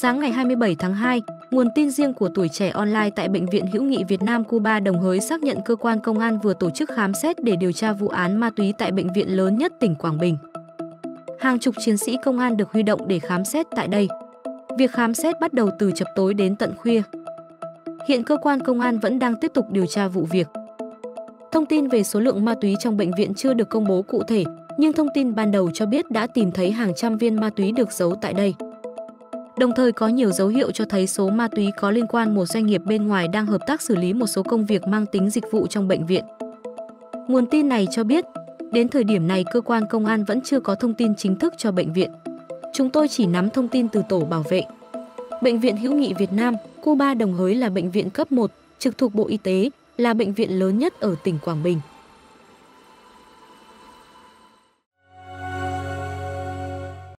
Sáng ngày 27 tháng 2, nguồn tin riêng của tuổi trẻ online tại Bệnh viện Hữu nghị Việt Nam Cuba Đồng Hới xác nhận cơ quan công an vừa tổ chức khám xét để điều tra vụ án ma túy tại bệnh viện lớn nhất tỉnh Quảng Bình. Hàng chục chiến sĩ công an được huy động để khám xét tại đây. Việc khám xét bắt đầu từ chập tối đến tận khuya. Hiện cơ quan công an vẫn đang tiếp tục điều tra vụ việc. Thông tin về số lượng ma túy trong bệnh viện chưa được công bố cụ thể, nhưng thông tin ban đầu cho biết đã tìm thấy hàng trăm viên ma túy được giấu tại đây. Đồng thời có nhiều dấu hiệu cho thấy số ma túy có liên quan một doanh nghiệp bên ngoài đang hợp tác xử lý một số công việc mang tính dịch vụ trong bệnh viện. Nguồn tin này cho biết, đến thời điểm này cơ quan công an vẫn chưa có thông tin chính thức cho bệnh viện. Chúng tôi chỉ nắm thông tin từ tổ bảo vệ. Bệnh viện Hữu nghị Việt Nam, Cuba Đồng Hới là bệnh viện cấp 1, trực thuộc Bộ Y tế, là bệnh viện lớn nhất ở tỉnh Quảng Bình.